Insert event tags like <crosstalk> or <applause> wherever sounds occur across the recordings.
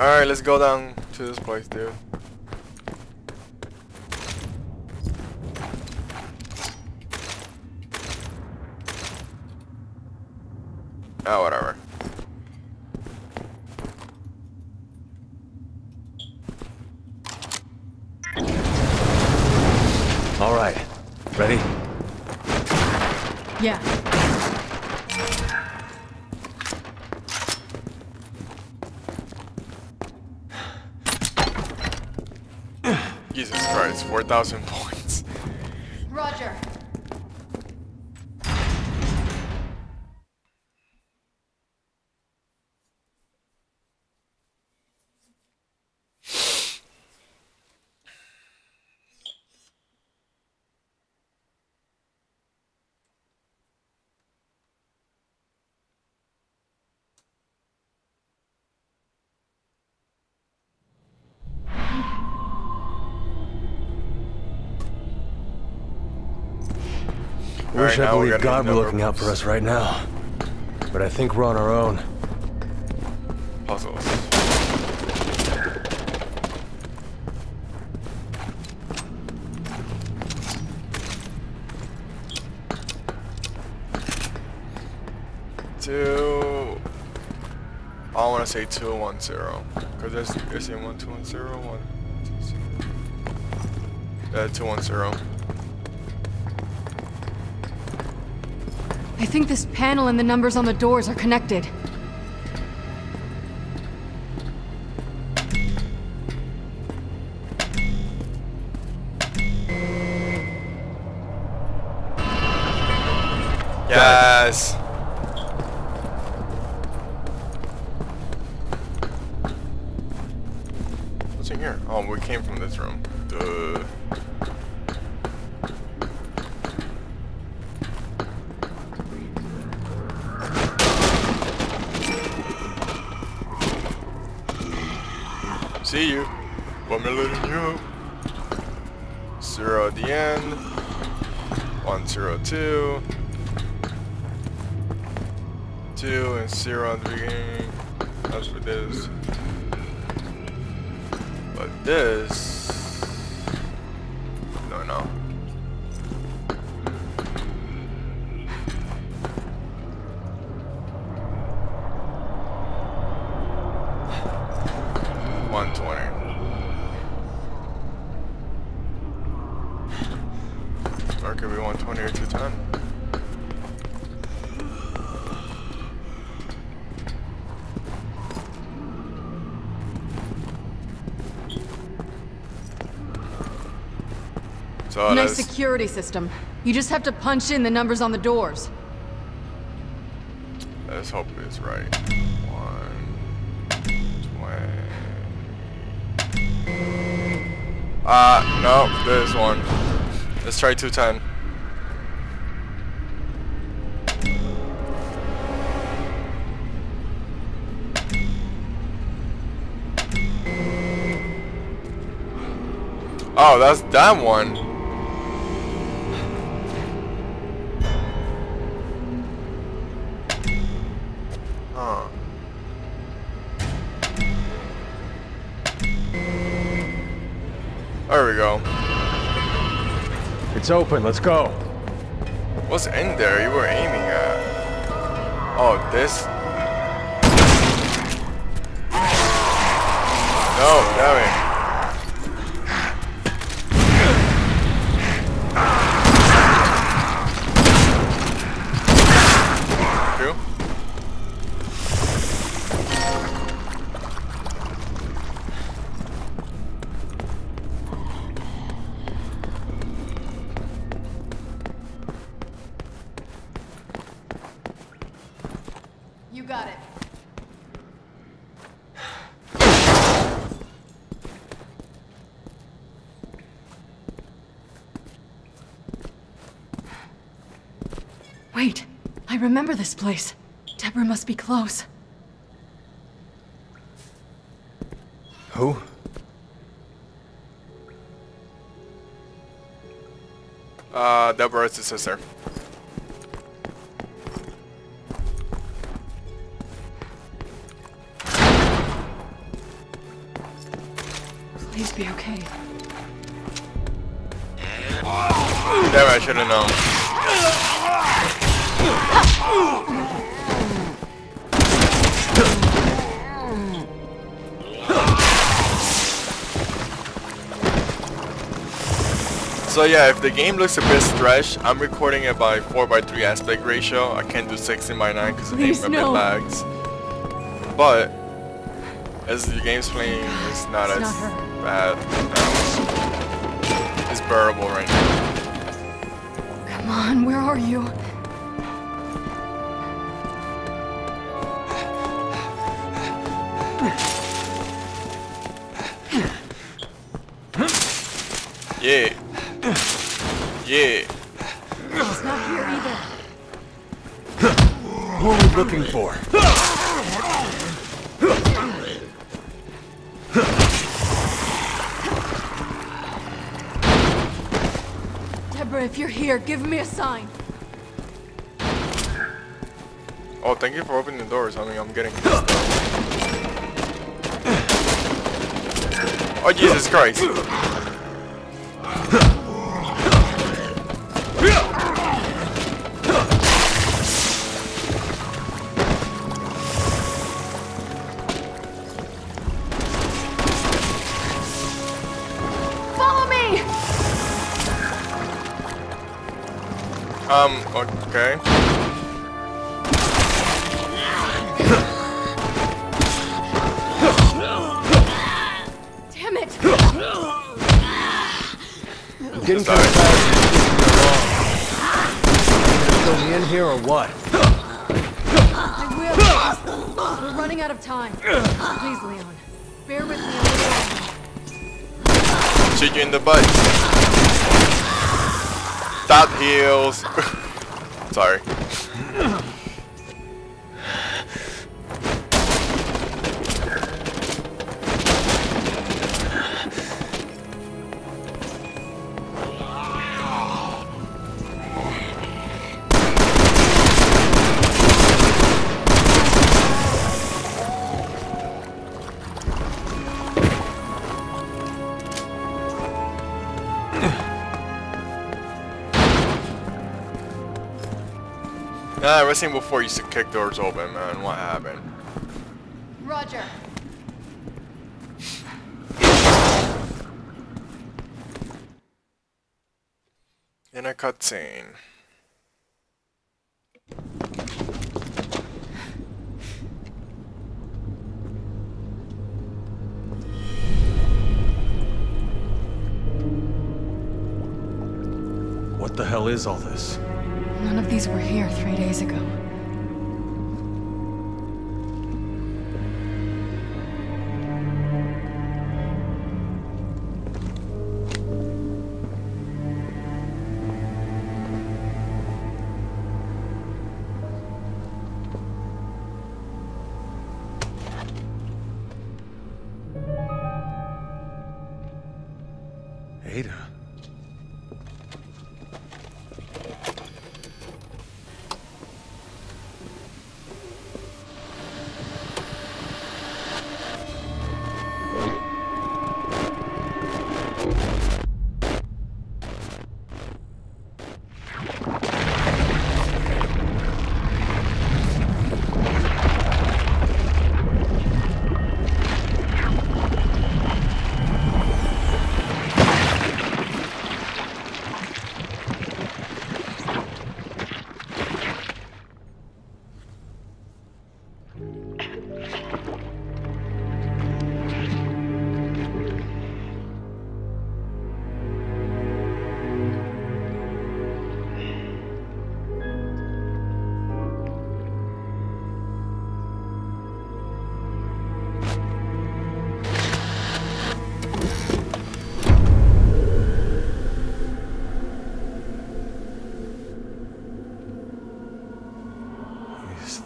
Alright, let's go down to this place, dude. Oh, whatever. All right. Ready? Yeah. 4,000 points. Roger. Wish Alright, I believed God were looking out for us right now. But I think we're on our own. Puzzles. Two. I want to say two one zero, cause there's is it one two one zero one two zero. Uh, two one zero. I think this panel and the numbers on the doors are connected. See you. One million you. Zero at the end. One zero two. Two and zero at the beginning. That's for this. But this. Or could be one twenty or two ten. So nice security system. You just have to punch in the numbers on the doors. Let's hope it's right. One, twenty. Uh, no, this one. Let's try two 210. Oh, that's that one. It's open. Let's go. What's in there you were aiming at? Oh, this? No, damn it. I remember this place. Deborah must be close. Who? Uh, Deborah is his sister. Please be okay. Damn, I should have known. So yeah, if the game looks a bit stretched, I'm recording it by 4x3 aspect ratio. I can't do 16 by 9 because the game Please, a bit no. lags. But, as the game's playing, it's not It's as not bad now. It's bearable right now. Come on, where are you? Yeah. Yeah. He's not here either. Who are we looking for? Deborah, if you're here, give me a sign. Oh, thank you for opening the doors. I mean, I'm getting. Oh, Jesus Christ. Um, okay. Damn it! Getting Sorry. kind of fast. Gonna throw me in here or what? I will. We're running out of time. Please, Leon. Bear with me a little longer. Shoot you in the butt. Stop heels. <laughs> Sorry. Nah, Resident Evil 4 used to kick doors open, man. What happened? Roger. In a cutscene. What the hell is all this? None of these were here three days ago.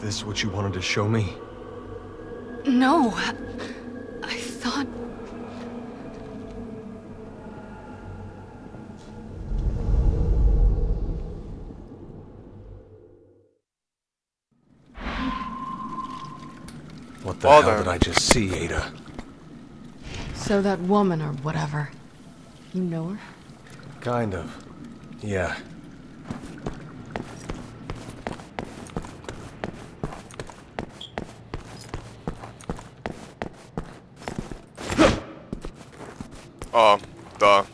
This what you wanted to show me? No. I thought. What the Well hell did I just see, Ada? So that woman or whatever, you know her? Kind of. Yeah. Oh, duh.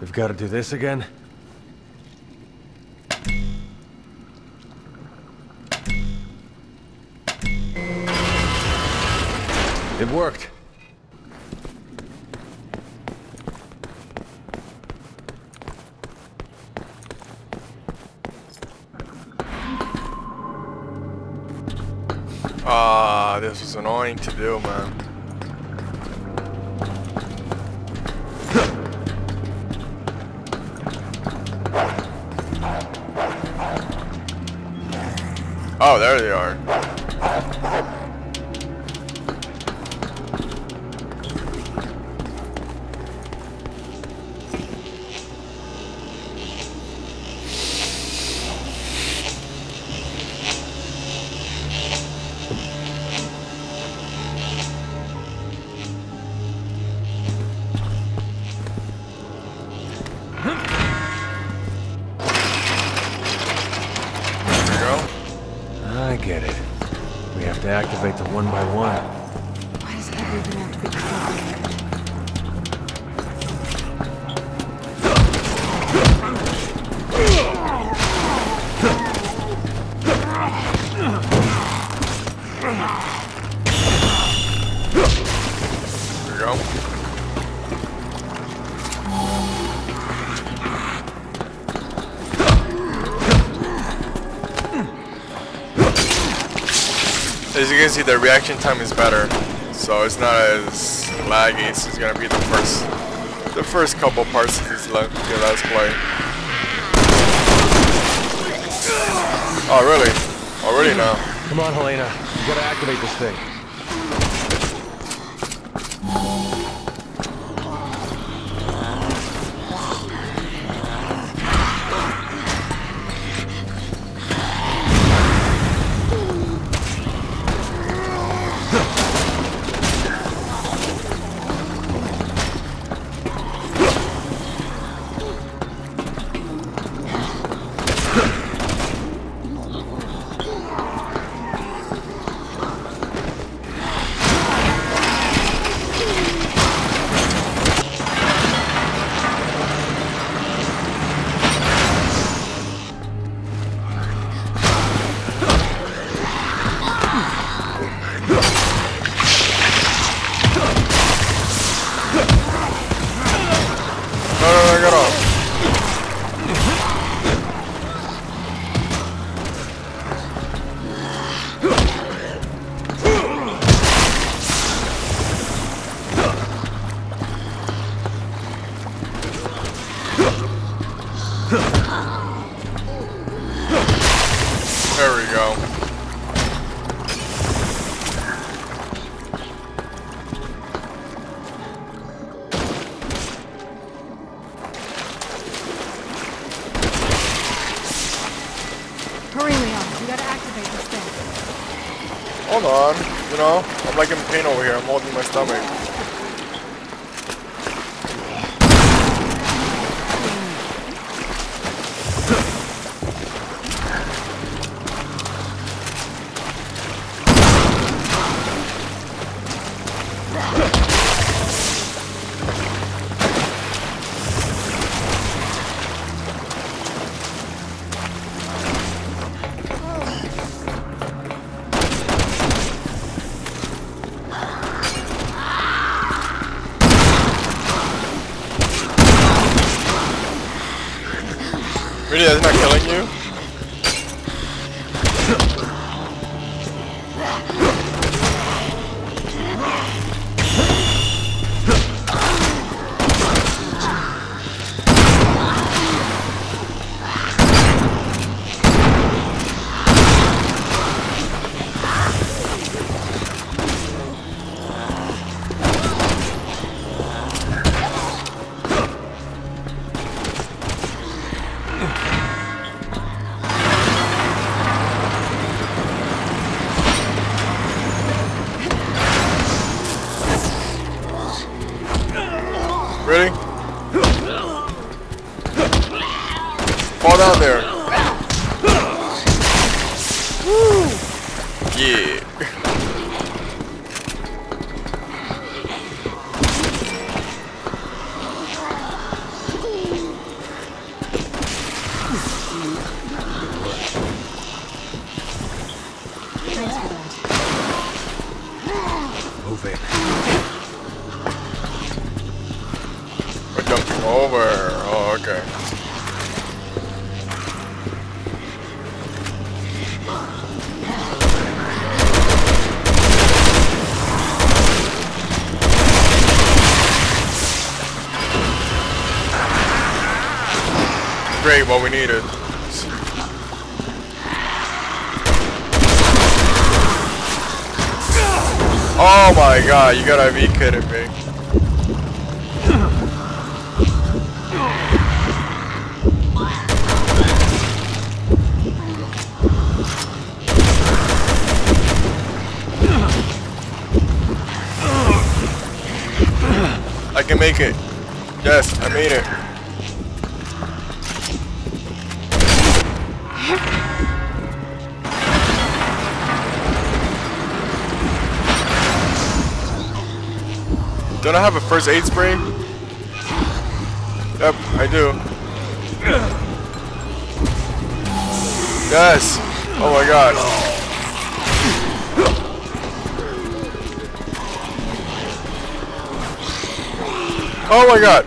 We've got to do this again? It worked. This is annoying to do, man. <laughs> Oh, there they are. As you can see, the reaction time is better, so it's not as laggy. It's just gonna be the first, the first couple parts of this le- the let's play. Oh really? Oh, Already now? Come on, Helena. You gotta activate this thing. Hold on. You know, I'm like in pain over here. I'm holding my stomach. Really, that's not killing you? Over. Oh, okay. Great, what we needed. Oh my god, you gotta be kidding me. Can make it. Yes, I made it. Don't I have a first aid spray? Yep, I do. Yes. Oh my god. Oh my god.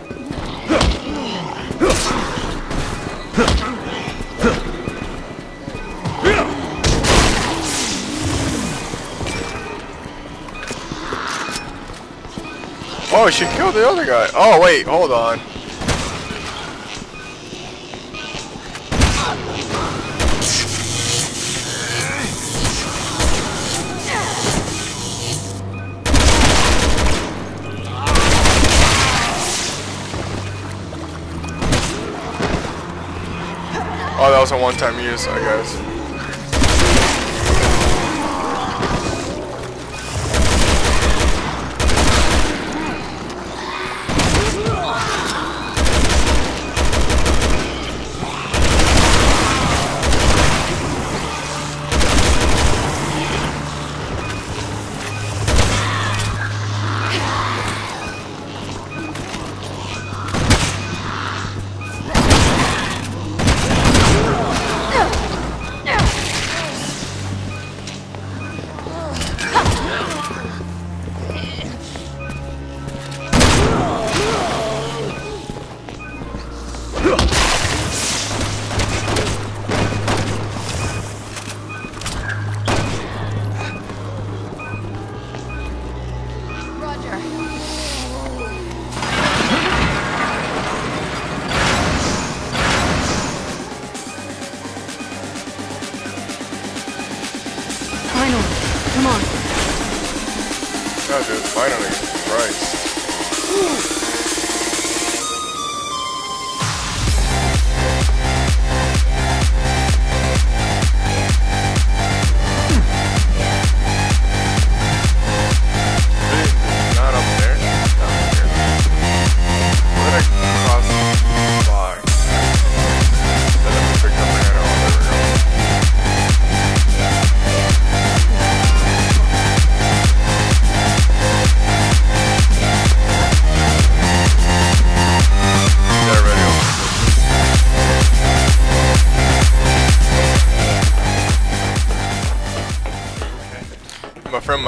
Oh, she killed the other guy. Oh, wait, hold on. Was a one-time use, I guess.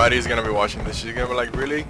Is gonna be watching this. She's gonna be like, really?